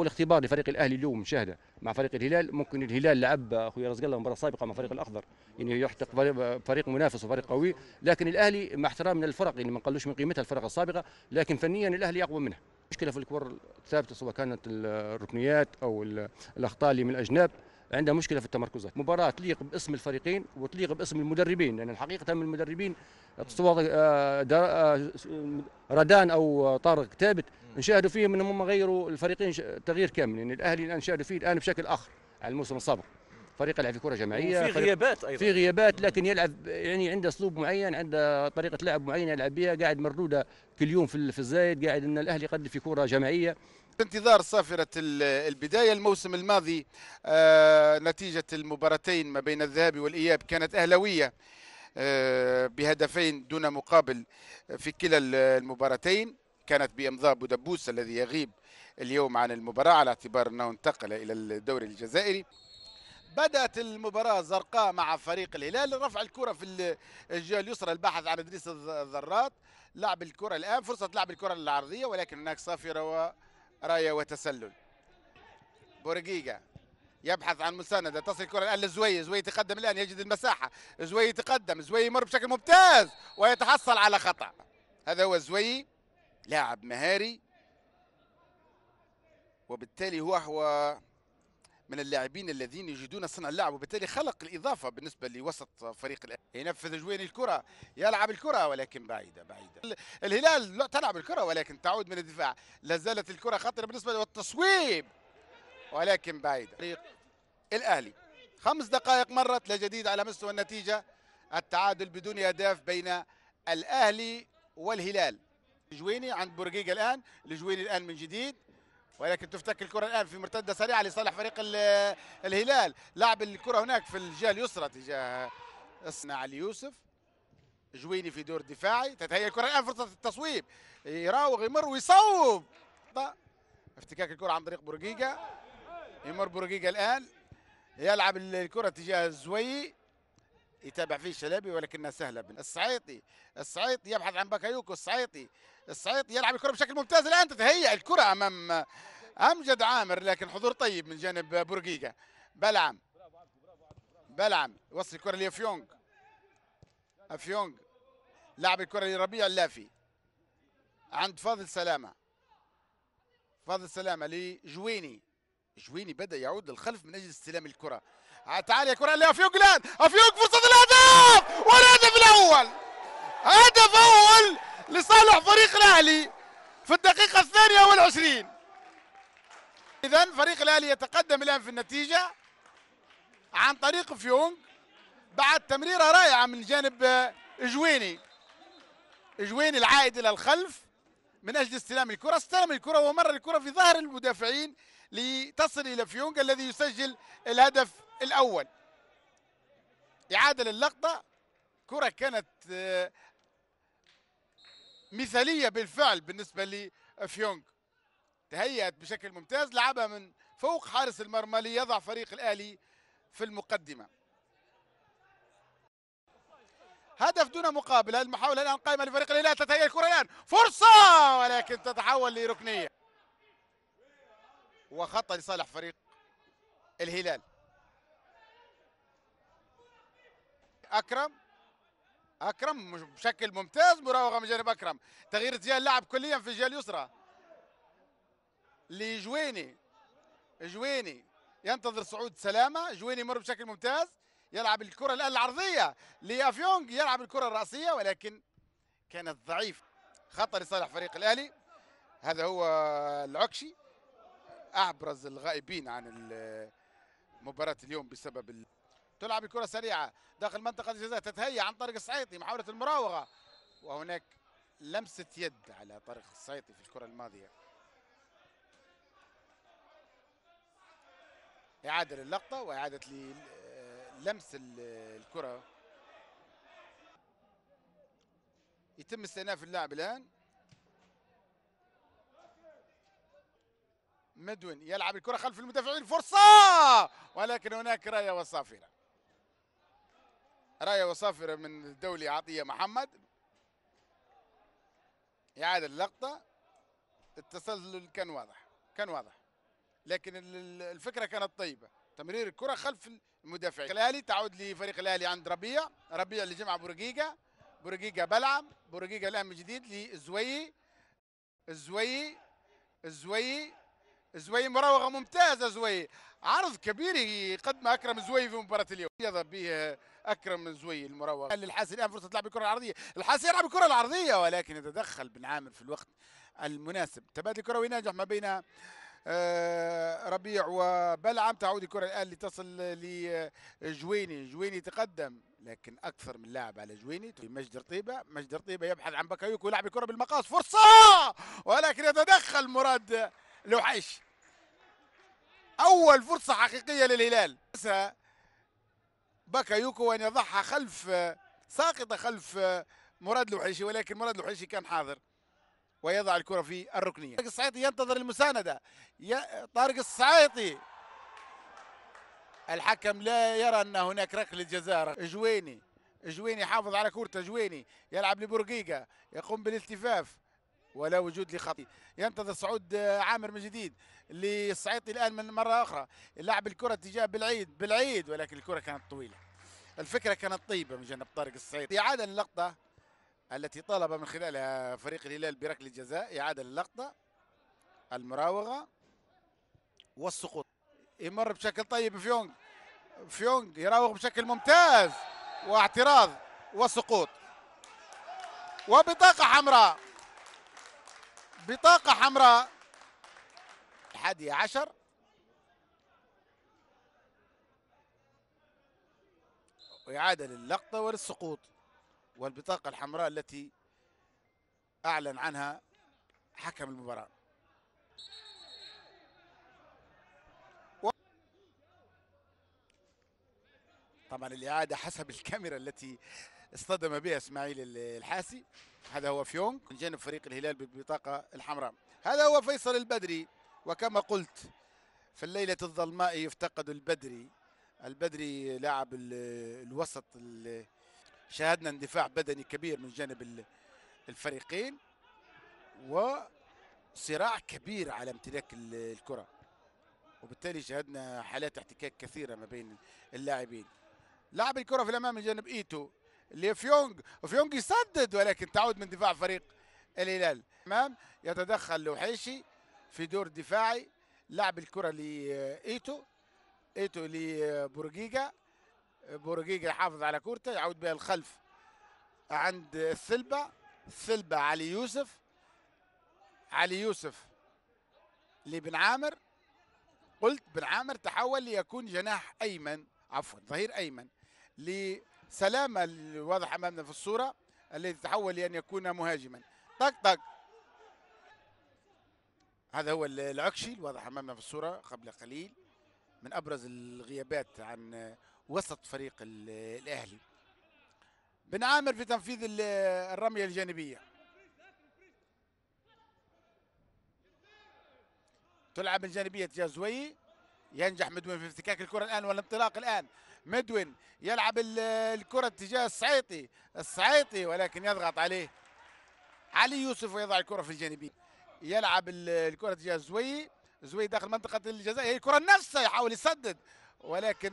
والاختبار لفريق الأهلي اليوم مشاهده مع فريق الهلال. ممكن الهلال لعب اخويا رزق الله مباراة سابقة مع فريق الأخضر يعني يحتق فريق منافس وفريق قوي. لكن الأهلي مع احترامنا للفرق اللي ما نقلوش من قيمتها الفرق السابقة لكن فنيا الأهلي اقوى منها. مشكلة في الكور الثابتة سواء كانت الركنيات أو الأخطاء اللي من الأجناب. عندها مشكلة في التمركزات. مباراة تليق باسم الفريقين وتليق باسم المدربين لأن الحقيقة من المدربين آه، آه، ردان أو طارق ثابت نشاهدوا فيه من هم غيروا الفريقين تغيير كامل. يعني الأهلي الآن نشاهدوا فيه الآن بشكل آخر على الموسم السابق. فريق يلعب في كرة جماعية في غيابات أيضا. في غيابات لكن يلعب يعني عنده أسلوب معين عنده طريقة لعب معينة يلعب بها قاعد مردودة كل يوم في الزايد قاعد إن الأهلي يقدم في كرة جماعية. انتظار صافرة البداية. الموسم الماضي آه، نتيجة المباراتين ما بين الذهاب والإياب كانت أهلوية آه، بهدفين دون مقابل في كلا المباراتين. كانت بإمضاء بودبوس الذي يغيب اليوم عن المباراة على اعتبار أنه انتقل إلى الدوري الجزائري. بدأت المباراة زرقاء مع فريق الهلال. رفع الكرة في الجهة اليسرى الباحث عن إدريس الذرات. لعب الكرة الآن فرصة لعب الكرة العرضية ولكن هناك صافرة وراية وتسلل. بورقيقة يبحث عن مساندة تصل الكرة الآن لزوي زوي يتقدم الآن يجد المساحة. زوي يتقدم زوي يمر بشكل ممتاز ويتحصل على خطأ. هذا هو زوي لاعب مهاري وبالتالي هو هو من اللاعبين الذين يجدون صنع اللعب وبالتالي خلق الإضافة بالنسبة لوسط فريق الأهلي ينفذ جوين الكرة يلعب الكرة ولكن بعيدة بعيدة. الهلال لا تلعب الكرة ولكن تعود من الدفاع. لا زالت الكرة خطرة بالنسبة للتصويب ولكن بعيدة. فريق الأهلي خمس دقائق مرت لا جديد على مستوى النتيجة. التعادل بدون أهداف بين الأهلي والهلال. جويني عند بورقيقة الآن الجويني الآن من جديد. ولكن تفتك الكرة الآن في مرتدة سريعة لصالح فريق الهلال. لعب الكرة هناك في الجهة اليسرى تجاه علي يوسف جويني في دور دفاعي. تتهيأ الكرة الآن فرصة التصويب. يراوغ يمر ويصوب. افتكاك الكرة عن طريق بورقيقة. يمر بورقيقة الآن. يلعب الكرة تجاه الزوي يتابع فيه الشلابي ولكنها سهلة. الصعيطي. الصعيطي يبحث عن باكايوكو. الصعيطي. الصعيطي يلعب الكرة بشكل ممتاز الآن تتهيأ الكرة أمام أمجد عامر لكن حضور طيب من جانب بورقيقة. بلعم بلعم يوصل الكرة لفيونغ فيونغ لعب الكرة لربيع اللافي. عند فاضل سلامة. فاضل سلامة لجويني. جويني بدأ يعود للخلف من أجل استلام الكرة. تعال يا كرة لأفيونغ الآن. أفيونغ فرصة الهدف! والهدف الأول! هدف أول! لصالح فريق الأهلي في الدقيقة الثانية والعشرين. إذا فريق الأهلي يتقدم الآن في النتيجة عن طريق فيونغ بعد تمريرة رائعة من جانب جويني جويني العائد إلى الخلف من أجل استلام الكرة. استلم الكرة ومر الكرة في ظهر المدافعين لتصل إلى فيونغ الذي يسجل الهدف الأول. إعادة للقطة. كرة كانت آه، مثالية بالفعل بالنسبة لفيونغ تهيأت بشكل ممتاز لعبها من فوق حارس المرمى ليضع فريق الأهلي في المقدمة. هدف دون مقابل المحاولة الآن قائمة لفريق الهلال تتهيأ الكرة الآن. فرصة! ولكن تتحول لركنية. وخطأ لصالح فريق الهلال. أكرم؟ أكرم بشكل ممتاز مراوغة من جانب أكرم. تغيير اتجاه اللاعب كليا في الجهة اليسرى. لجويني جويني. ينتظر صعود سلامة. جويني يمر بشكل ممتاز. يلعب الكرة الآن العرضية. لافيونغ يلعب الكرة الرأسية ولكن كانت ضعيف خطأ لصالح فريق الأهلي. هذا هو العكشي. أبرز الغائبين عن مباراه اليوم بسبب تلعب الكره سريعة داخل منطقة الجزاء تتهيأ عن طريق السعيطي محاولة المراوغة. وهناك لمسة يد على طريق السعيطي في الكرة الماضية. إعادة للقطة وإعادة لمس الكرة. يتم استئناف اللاعب الآن. مدون يلعب الكرة خلف المدافعين فرصة! ولكن هناك راية وصافرة. راية وصافره من الدولي عطية محمد. اعاده اللقطة. التسلل كان واضح كان واضح. لكن ال- ال- الفكرة كانت طيبة. تمرير الكرة خلف المدافعين. الأهلي تعود لفريق الأهلي عند ربيع. ربيع اللي جمع بورقيقة. بورقيقة بلعب. بورقيقة الآن من جديد للزويي الزويي الزويي الزويي مراوغة ممتازة زويي عرض كبير يقدم أكرم الزويي في مباراة اليوم. يضرب به أكرم الزويي المراوغة. للحاسي الان فرصة لعب الكرة العرضية. الحاسي يلعب الكرة العرضية ولكن يتدخل بن عامر في الوقت المناسب. تبادل كروي ناجح ما بين آه، ربيع وبلعم. تعود الكرة الآن لتصل لجويني جويني. يتقدم لكن أكثر من لاعب على جويني. مجد رطيبة. مجد رطيبة يبحث عن بكايوكو. يلعب الكرة بالمقاس. فرصة! ولكن يتدخل مراد لوحيش. أول فرصة حقيقية للهلال. بكايوكو وأن يضعها خلف ساقطة خلف مراد لوحيشي ولكن مراد لوحيشي كان حاضر ويضع الكرة في الركنية. طارق الصعيطي ينتظر المساندة. طارق الصعيطي الحكم لا يرى أن هناك ركله جزاء جويني جويني يحافظ على كورته جويني يلعب لبورقيقة يقوم بالالتفاف. ولا وجود لخطي. ينتظر صعود آه، عامر من جديد للصعيطي الآن من مرة أخرى. لعب الكرة اتجاه بالعيد بالعيد ولكن الكرة كانت طويلة. الفكرة كانت طيبة من جانب طارق الصعيطي إعادة للقطة التي طلب من خلالها فريق الهلال بركلة جزاء إعادة للقطة المراوغة والسقوط. يمر بشكل طيب فيونغ. فيونغ يراوغ بشكل ممتاز. واعتراض وسقوط. وبطاقة حمراء. بطاقة حمراء. الحادية عشر. وإعادة للقطة وللسقوط. والبطاقة الحمراء التي أعلن عنها حكم المباراة. طبعا الإعادة حسب الكاميرا التي اصطدم بها إسماعيل ال- الحاسي. هذا هو فيونغ من جانب فريق الهلال بالبطاقة الحمراء. هذا هو فيصل البدري. وكما قلت في الليلة الظلماء يفتقد البدري. البدري لاعب ال- الوسط ال- شاهدنا اندفاع بدني كبير من جانب ال- الفريقين. وصراع كبير على امتلاك ال- الكرة. وبالتالي شاهدنا حالات احتكاك كثيرة ما بين اللاعبين. لعب الكرة في الأمام من جانب إيتو. لفيونغ. فيونغ يسدد ولكن تعود من دفاع فريق الهلال. امام يتدخل لوحيشي في دور دفاعي لعب الكرة لإيتو. إيتو لبورجيجا بورجيجا يحافظ على كورته يعود بها الخلف عند الثلبة الثلبة علي يوسف. علي يوسف لبن عامر. قلت بن عامر تحول ليكون جناح أيمن عفوا ظهير أيمن لسلامة الواضح امامنا في الصورة الذي تحول لأن يكون مهاجما. طق طق. هذا هو العكشي الواضح امامنا في الصورة قبل قليل من أبرز الغيابات عن وسط فريق ال- الأهلي. بن عامر في تنفيذ ال- الرمية الجانبية. تلعب من جانبية تجاه زوي. ينجح مدوين في افتكاك الكرة الآن والانطلاق الآن. مدوين يلعب ال- الكرة اتجاه السعيطي السعيطي ولكن يضغط عليه. علي يوسف ويضع الكرة في الجانبية يلعب ال- الكرة اتجاه زوي. زوي داخل منطقة الجزاء. هي الكرة نفسها يحاول يسدد. ولكن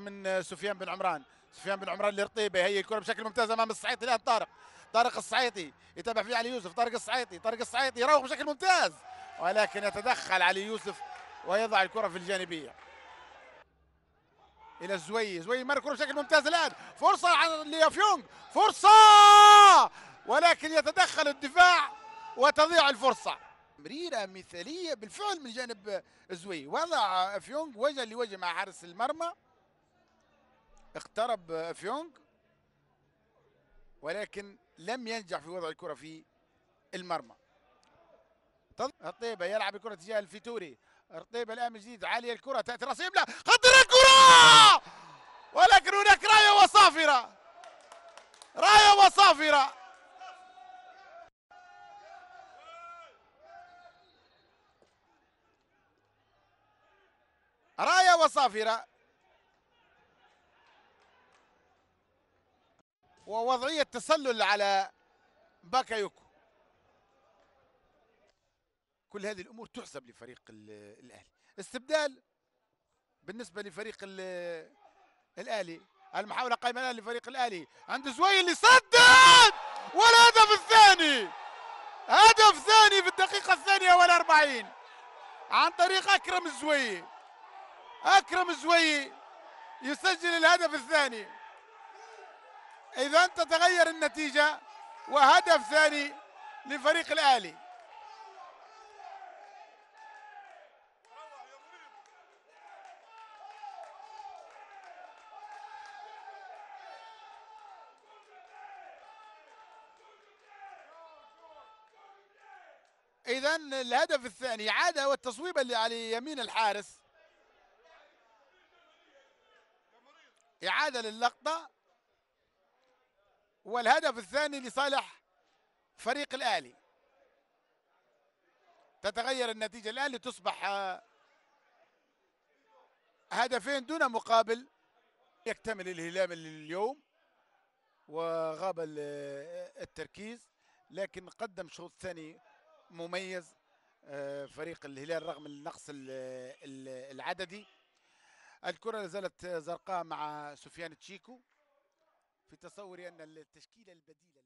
من سفيان بن عمران. سفيان بن عمران لرطيبة هي الكرة بشكل ممتاز أمام السعيطي الآن طارق. طارق السعيطي يتابع فيه علي يوسف. طارق السعيطي طارق السعيطي يراوغ بشكل ممتاز. ولكن يتدخل علي يوسف. ويضع الكرة في الجانبية. إلى الزوي زوي مر الكرة بشكل ممتاز الآن. فرصة عن ليافيونغ فرصة! ولكن يتدخل الدفاع وتضيع الفرصة. تمريرة مثالية بالفعل من جانب زوي. وضع فيونغ وجه لوجه مع حارس المرمى. اقترب فيونغ. ولكن لم ينجح في وضع الكرة في المرمى. الطيبة يلعب الكرة تجاه الفيتوري. الطيبة الآن من جديد. عالية الكرة. تأتي رأس يملى خطر الكرة! ولكن هناك راية وصافرة. راية وصافرة. راية وصافرة. ووضعية تسلل على باكايوكو. كل هذه الأمور تحسب لفريق ال- الأهلي. استبدال بالنسبة لفريق ال- الأهلي. المحاولة قائمه الآن لفريق الأهلي. عند زوي اللي سدد والهدف الثاني! هدف ثاني في الدقيقة الثانية والأربعين. عن طريق أكرم الزوي. أكرم الزوي يسجل الهدف الثاني. إذا تتغير النتيجة وهدف ثاني لفريق الأهلي. اذا الهدف الثاني عادة والتصويبه اللي على يمين الحارس. إعادة للقطة. والهدف الثاني لصالح فريق الاهلي تتغير النتيجة الاهلي تصبح آه، هدفين دون مقابل يكتمل الهلال اليوم وغاب ال- التركيز لكن قدم شوط ثاني مميز آه، فريق الهلال رغم النقص ال- ال- العددي. الكرة لا زالت زرقاء مع سفيان تشيكو في تصوري أن التشكيلة البديلة